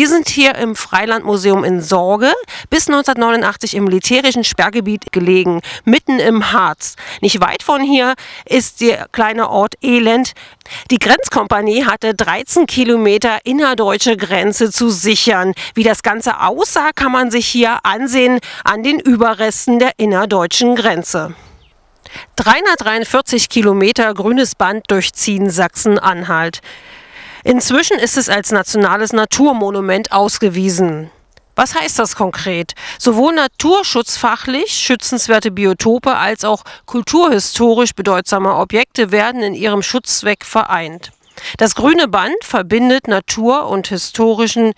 Wir sind hier im Freilandmuseum in Sorge, bis 1989 im militärischen Sperrgebiet gelegen, mitten im Harz. Nicht weit von hier ist der kleine Ort Elend. Die Grenzkompanie hatte 13 Kilometer innerdeutsche Grenze zu sichern. Wie das Ganze aussah, kann man sich hier ansehen an den Überresten der innerdeutschen Grenze. 343 Kilometer grünes Band durchziehen Sachsen-Anhalt. Inzwischen ist es als nationales Naturmonument ausgewiesen. Was heißt das konkret? Sowohl naturschutzfachlich schützenswerte Biotope als auch kulturhistorisch bedeutsame Objekte werden in ihrem Schutzzweck vereint. Das grüne Band verbindet Natur und historischen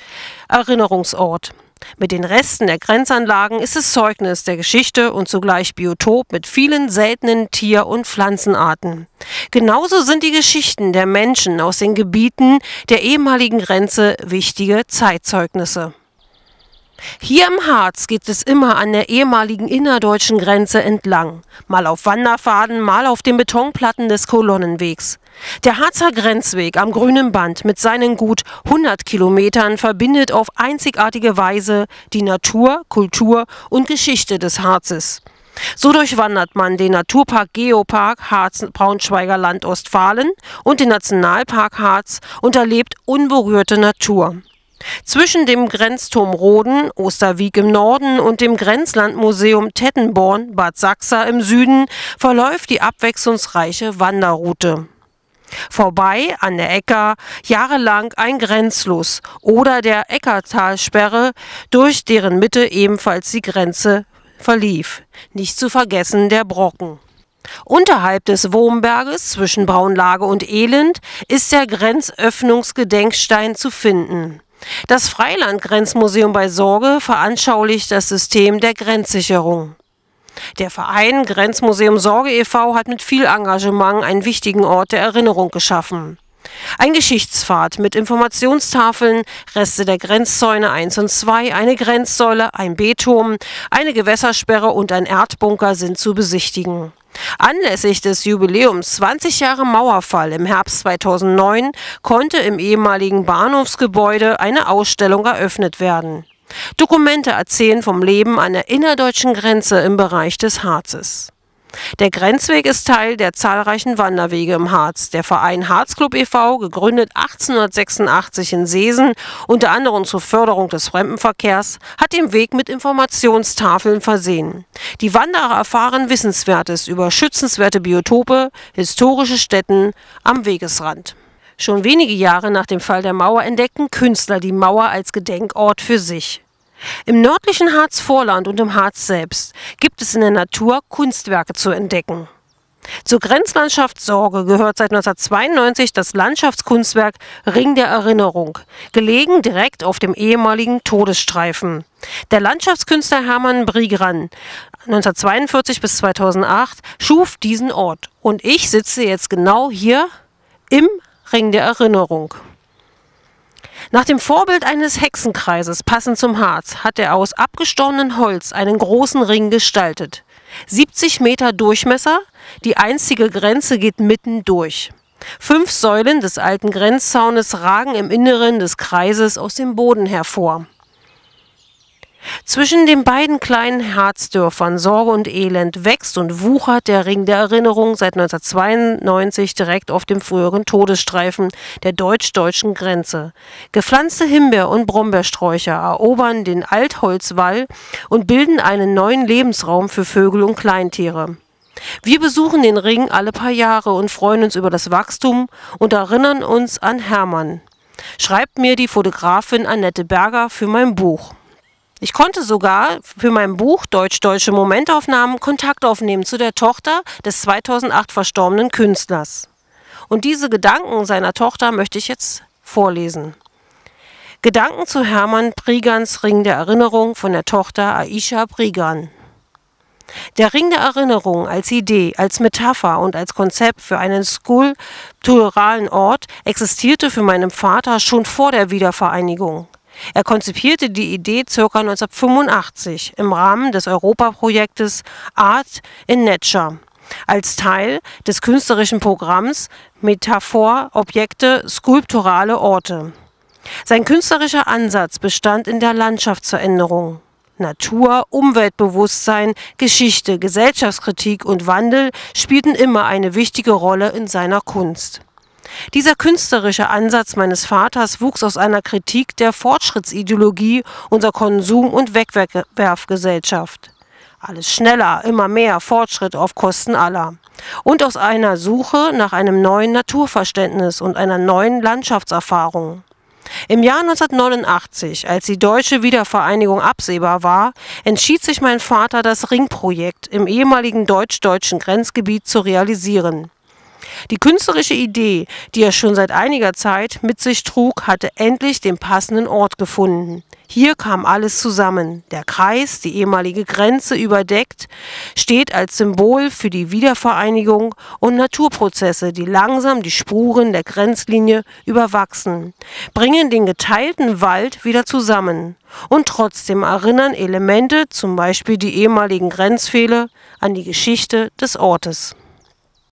Erinnerungsort. Mit den Resten der Grenzanlagen ist es Zeugnis der Geschichte und zugleich Biotop mit vielen seltenen Tier- und Pflanzenarten. Genauso sind die Geschichten der Menschen aus den Gebieten der ehemaligen Grenze wichtige Zeitzeugnisse. Hier im Harz geht es immer an der ehemaligen innerdeutschen Grenze entlang, mal auf Wanderfaden, mal auf den Betonplatten des Kolonnenwegs. Der Harzer Grenzweg am Grünen Band mit seinen gut 100 Kilometern verbindet auf einzigartige Weise die Natur, Kultur und Geschichte des Harzes. So durchwandert man den Naturpark Geopark Harz-Braunschweiger Land Ostfalen und den Nationalpark Harz und erlebt unberührte Natur. Zwischen dem Grenzturm Roden, Osterwiek im Norden und dem Grenzlandmuseum Tettenborn, Bad Sachsa im Süden verläuft die abwechslungsreiche Wanderroute. Vorbei an der Ecker jahrelang ein Grenzfluss oder der Eckertalsperre, durch deren Mitte ebenfalls die Grenze verlief. Nicht zu vergessen der Brocken. Unterhalb des Wurmberges zwischen Braunlage und Elend ist der Grenzöffnungsgedenkstein zu finden. Das Freilandgrenzmuseum bei Sorge veranschaulicht das System der Grenzsicherung. Der Verein Grenzmuseum Sorge e.V. hat mit viel Engagement einen wichtigen Ort der Erinnerung geschaffen. Ein Geschichtspfad mit Informationstafeln, Reste der Grenzzäune 1 und 2, eine Grenzsäule, ein Beetturm, eine Gewässersperre und ein Erdbunker sind zu besichtigen. Anlässlich des Jubiläums 20 Jahre Mauerfall im Herbst 2009 konnte im ehemaligen Bahnhofsgebäude eine Ausstellung eröffnet werden. Dokumente erzählen vom Leben an der innerdeutschen Grenze im Bereich des Harzes. Der Grenzweg ist Teil der zahlreichen Wanderwege im Harz. Der Verein Harzclub e.V., gegründet 1886 in Seesen, unter anderem zur Förderung des Fremdenverkehrs, hat den Weg mit Informationstafeln versehen. Die Wanderer erfahren Wissenswertes über schützenswerte Biotope, historische Stätten am Wegesrand. Schon wenige Jahre nach dem Fall der Mauer entdeckten Künstler die Mauer als Gedenkort für sich. Im nördlichen Harzvorland und im Harz selbst gibt es in der Natur Kunstwerke zu entdecken. Zur Grenzlandschaft Sorge gehört seit 1992 das Landschaftskunstwerk Ring der Erinnerung, gelegen direkt auf dem ehemaligen Todesstreifen. Der Landschaftskünstler Hermann Brigran 1942 bis 2008 schuf diesen Ort und ich sitze jetzt genau hier im Ring der Erinnerung. Nach dem Vorbild eines Hexenkreises passend zum Harz hat er aus abgestorbenem Holz einen großen Ring gestaltet. 70 Meter Durchmesser, die einzige Grenze geht mitten durch. Fünf Säulen des alten Grenzzaunes ragen im Inneren des Kreises aus dem Boden hervor. Zwischen den beiden kleinen Harzdörfern Sorge und Elend wächst und wuchert der Ring der Erinnerung seit 1992 direkt auf dem früheren Todesstreifen der deutsch-deutschen Grenze. Gepflanzte Himbeer- und Brombeersträucher erobern den Altholzwall und bilden einen neuen Lebensraum für Vögel und Kleintiere. Wir besuchen den Ring alle paar Jahre und freuen uns über das Wachstum und erinnern uns an Hermann. Schreibt mir die Fotografin Annette Berger für mein Buch. Ich konnte sogar für mein Buch Deutsch-Deutsche Momentaufnahmen Kontakt aufnehmen zu der Tochter des 2008 verstorbenen Künstlers. Und diese Gedanken seiner Tochter möchte ich jetzt vorlesen. Gedanken zu Hermann Prigans Ring der Erinnerung von der Tochter Aisha Prigan. Der Ring der Erinnerung als Idee, als Metapher und als Konzept für einen skulpturalen Ort existierte für meinen Vater schon vor der Wiedervereinigung. Er konzipierte die Idee ca. 1985 im Rahmen des Europaprojektes Art in Nature als Teil des künstlerischen Programms Metaphor Objekte skulpturale Orte. Sein künstlerischer Ansatz bestand in der Landschaftsveränderung. Natur, Umweltbewusstsein, Geschichte, Gesellschaftskritik und Wandel spielten immer eine wichtige Rolle in seiner Kunst. Dieser künstlerische Ansatz meines Vaters wuchs aus einer Kritik der Fortschrittsideologie unserer Konsum- und Wegwerfgesellschaft. Alles schneller, immer mehr Fortschritt auf Kosten aller. Und aus einer Suche nach einem neuen Naturverständnis und einer neuen Landschaftserfahrung. Im Jahr 1989, als die deutsche Wiedervereinigung absehbar war, entschied sich mein Vater, das Ringprojekt im ehemaligen deutsch-deutschen Grenzgebiet zu realisieren. Die künstlerische Idee, die er schon seit einiger Zeit mit sich trug, hatte endlich den passenden Ort gefunden. Hier kam alles zusammen. Der Kreis, die ehemalige Grenze überdeckt, steht als Symbol für die Wiedervereinigung und Naturprozesse, die langsam die Spuren der Grenzlinie überwachsen, bringen den geteilten Wald wieder zusammen. Und trotzdem erinnern Elemente, zum Beispiel die ehemaligen Grenzfehler, an die Geschichte des Ortes.